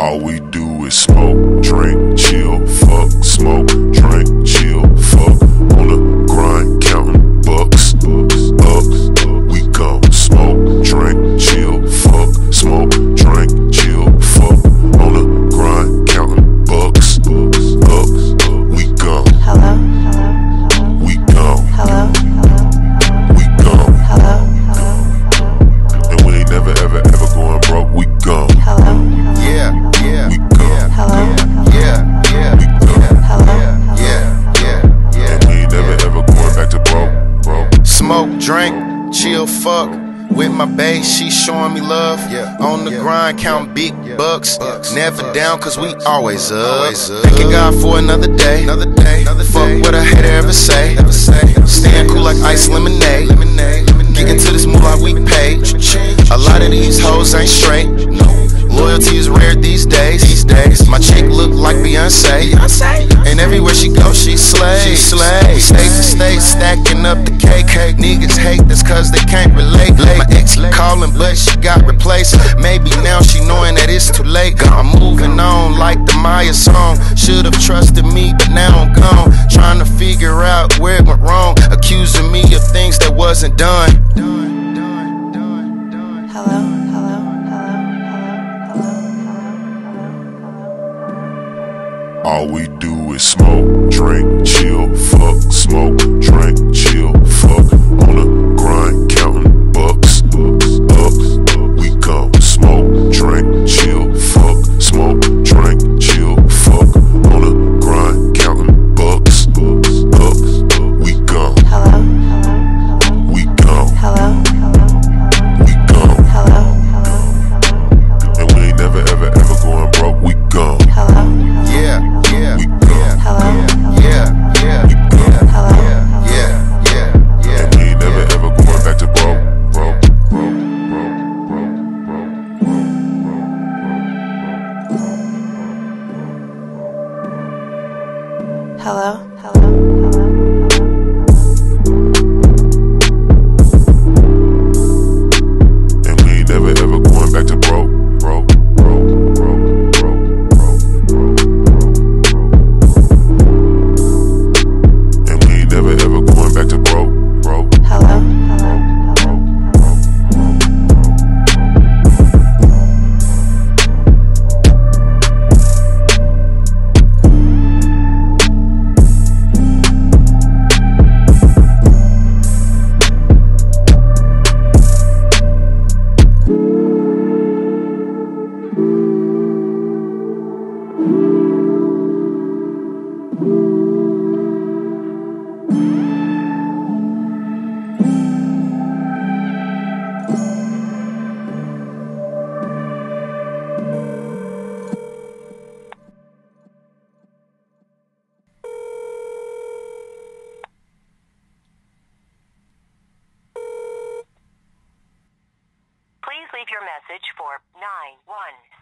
All we do is smoke, drink, chill, fuck, smoke, drink, fuck. With my bae, she showing me love. Yeah. On the Yeah. grind, count big bucks. Bucks. Never Bucks. down, cause we always up. Always up. Thanking God for another day. Another day, another Fuck day. what a hater ever say. Ever say, ever Staying say, cool like ice lemonade. Lemonade, lemonade. Getting to this moolah we pay. A lot of these hoes ain't straight. No. Loyalty is rare these days. These days. My chick look like Beyonce. And everywhere she goes, she slays. She slays. State to state, stacking up the cake. Niggas hate this cause they can't relate. My ex calling, but she got replaced. Maybe now she knowing that it's too late. I'm moving on like the Mya song. Should've trusted me, but now I'm gone. Trying to figure out where it went wrong. Accusing me of things that wasn't done. All we do is smoke, drink, chill, fuck, smoke, drink, chill, fuck. On the hello, hello, message for 917.